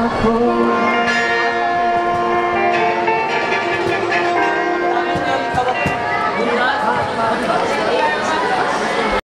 Oh.